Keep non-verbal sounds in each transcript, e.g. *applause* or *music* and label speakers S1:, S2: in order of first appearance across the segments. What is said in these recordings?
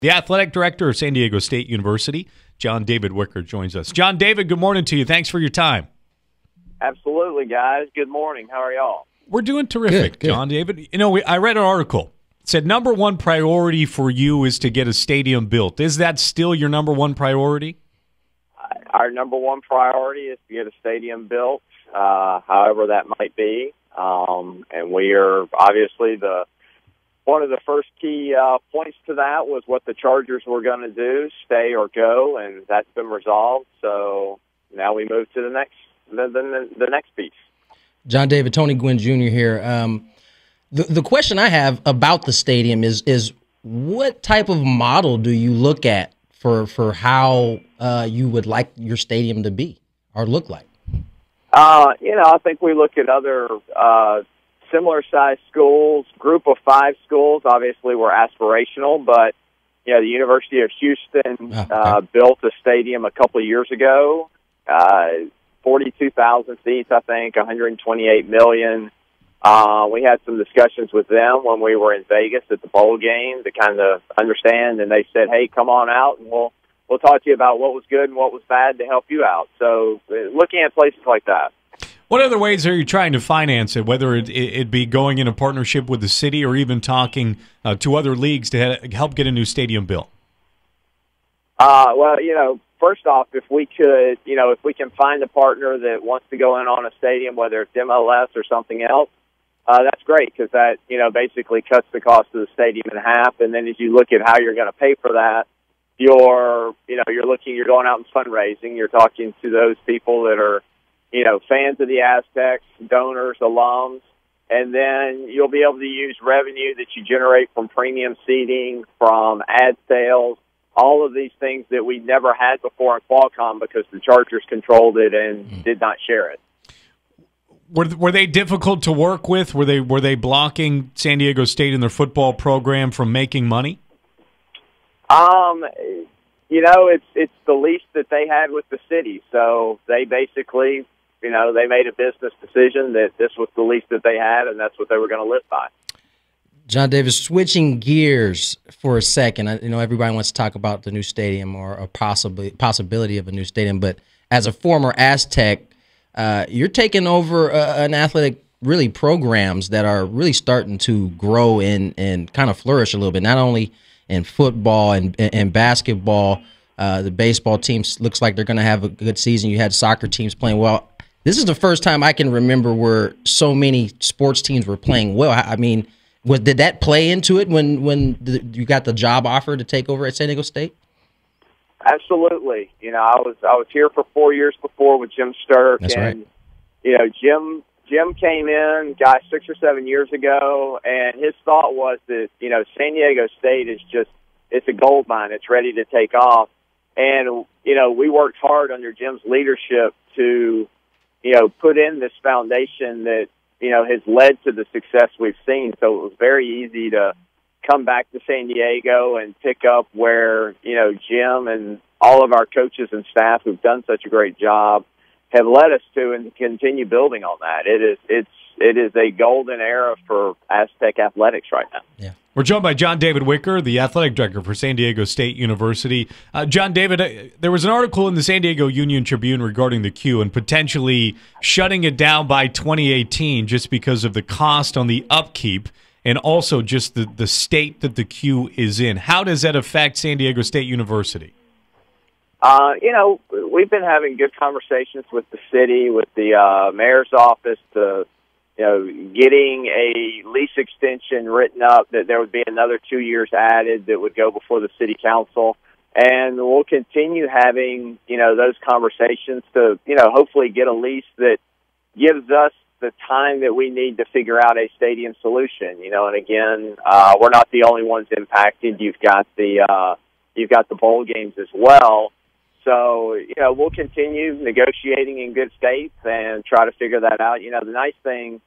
S1: The athletic director of San Diego State University, John David Wicker, joins us. John David, good morning to you. Thanks for your time.
S2: Absolutely, guys. Good morning. How are y'all?
S1: We're doing terrific, good, good. John David. You know, we, I read an article. It said number one priority for you is to get a stadium built. Is that still your number one priority?
S2: Our number one priority is to get a stadium built, uh, however that might be. Um, and we are obviously the one of the first key uh, points to that was what the Chargers were going to do, stay or go, and that's been resolved. So now we move to the next the, the, the next piece.
S3: John David, Tony Gwynn Jr. here. Um, the the question I have about the stadium is is what type of model do you look at for for how uh, you would like your stadium to be or look like?
S2: Uh, you know, I think we look at other uh, similar sized schools, group of five schools. Obviously, we're aspirational, but you know, the University of Houston okay. uh, built a stadium a couple of years ago, uh, forty-two thousand seats, I think, one hundred twenty-eight million. Uh, we had some discussions with them when we were in Vegas at the bowl game to kind of understand, and they said, "Hey, come on out, and we'll we'll talk to you about what was good and what was bad to help you out." So, uh, looking at places like that.
S1: What other ways are you trying to finance it? Whether it, it be going in a partnership with the city or even talking uh, to other leagues to help get a new stadium built?
S2: Uh, well, you know, first off, if we could, you know, if we can find a partner that wants to go in on a stadium, whether it's MLS or something else, uh, that's great because that, you know, basically cuts the cost of the stadium in half. And then as you look at how you're going to pay for that, you're, you know, you're looking, you're going out and fundraising. You're talking to those people that are, you know, fans of the Aztecs, donors, alums, and then you'll be able to use revenue that you generate from premium seating, from ad sales, all of these things that we never had before in Qualcomm because the Chargers controlled it and mm. did not share it.
S1: Were, were they difficult to work with? Were they were they blocking San Diego State and their football program from making money?
S2: Um, you know, it's it's the lease that they had with the city. So they basically you know, they made a business decision that this was the least that they had, and that's what they were going to live by.
S3: John Davis, switching gears for a second. You know, everybody wants to talk about the new stadium or a possibly possibility of a new stadium, but as a former Aztec, uh, you're taking over uh, an athletic really programs that are really starting to grow and and kind of flourish a little bit. Not only in football and and basketball. Uh, the baseball teams looks like they're going to have a good season. You had soccer teams playing well. This is the first time I can remember where so many sports teams were playing well. I mean, was did that play into it when when the, you got the job offer to take over at San Diego State?
S2: Absolutely. You know, I was I was here for four years before with Jim Sterk,
S3: That's
S2: and
S3: right.
S2: you know Jim Jim came in, guys, six or seven years ago, and his thought was that you know San Diego State is just it's a gold mine. It's ready to take off, and you know we worked hard under Jim's leadership to you know, put in this foundation that, you know, has led to the success we've seen. So it was very easy to come back to San Diego and pick up where, you know, Jim and all of our coaches and staff who've done such a great job have led us to and continue building on that. It is it's it is a golden era for Aztec athletics right now.
S3: Yeah.
S1: We're joined by John David Wicker, the athletic director for San Diego State University. Uh, John David, uh, there was an article in the San Diego Union Tribune regarding the Q and potentially shutting it down by 2018 just because of the cost on the upkeep and also just the, the state that the Q is in. How does that affect San Diego State University?
S2: Uh, you know, we've been having good conversations with the city, with the uh, mayor's office to you know, getting a lease extension written up that there would be another two years added that would go before the city council. And we'll continue having, you know, those conversations to, you know, hopefully get a lease that gives us the time that we need to figure out a stadium solution. You know, and again, uh, we're not the only ones impacted. You've got the, uh, you've got the bowl games as well. So, you know, we'll continue negotiating in good faith and try to figure that out. You know, the nice thing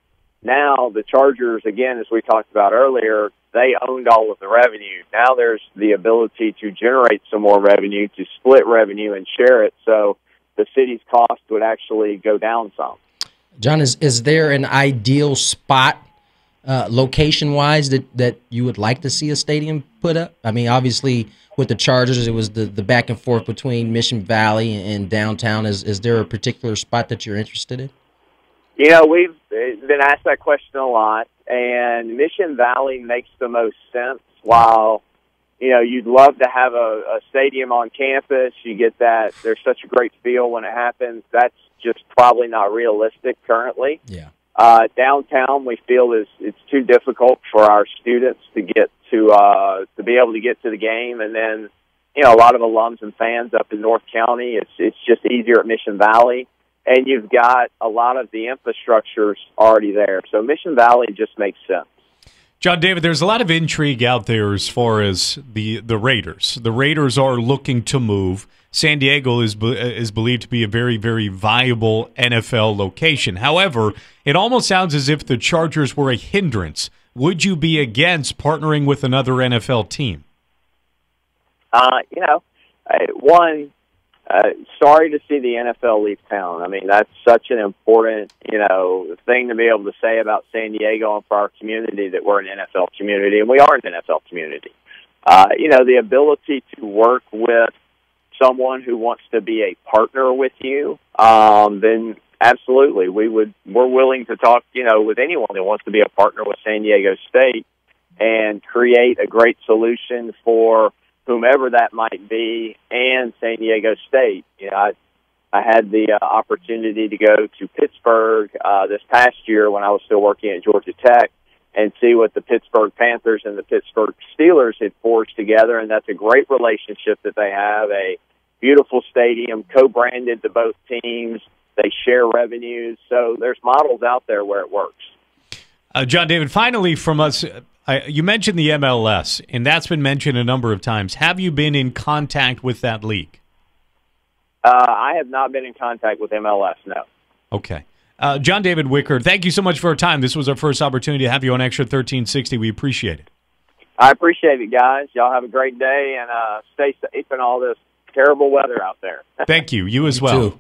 S2: now the Chargers, again, as we talked about earlier, they owned all of the revenue. Now there's the ability to generate some more revenue, to split revenue and share it. So the city's cost would actually go down some.
S3: John, is, is there an ideal spot uh, location wise that that you would like to see a stadium put up? I mean, obviously with the Chargers, it was the, the back and forth between Mission Valley and, downtown. Is is there a particular spot that you're interested in?
S2: You know, we've been asked that question a lot, and Mission Valley makes the most sense. While you know you'd love to have a, a stadium on campus, you get that there's such a great feel when it happens. That's just probably not realistic currently.
S3: Yeah.
S2: Uh, downtown, we feel is it's too difficult for our students to get to uh, to be able to get to the game, and then you know a lot of alums and fans up in North County. It's it's just easier at Mission Valley, and you've got a lot of the infrastructures already there. So Mission Valley just makes sense.
S1: John David, there's a lot of intrigue out there as far as the the Raiders. The Raiders are looking to move. San Diego is is believed to be a very very viable NFL location. However, it almost sounds as if the Chargers were a hindrance. Would you be against partnering with another NFL team?
S2: Uh, you know, one, uh, sorry to see the NFL leave town. I mean, that's such an important, you know, thing to be able to say about San Diego and for our community that we're an NFL community, and we are an NFL community. Uh, you know, the ability to work with someone who wants to be a partner with you, um, then absolutely we would we're willing to talk, you know, with anyone that wants to be a partner with San Diego State and create a great solution for whomever that might be and San Diego State. You know, I I had the uh, opportunity to go to Pittsburgh uh, this past year when I was still working at Georgia Tech and see what the Pittsburgh Panthers and the Pittsburgh Steelers had forged together. And that's a great relationship that they have. A beautiful stadium, co-branded to both teams. They share revenues, so there's models out there where it works.
S1: Uh, John David, finally from us, uh, you mentioned the MLS, and that's been mentioned a number of times. Have you been in contact with that league?
S2: Uh, I have not been in contact with MLS. No.
S1: Okay. Uh, John David Wicker, thank you so much for our time. This was our first opportunity to have you on XTRA 1360. We appreciate it.
S2: I appreciate it, guys. Y'all have a great day and uh, stay safe in all this terrible weather out there. *laughs*
S1: thank you. You as well.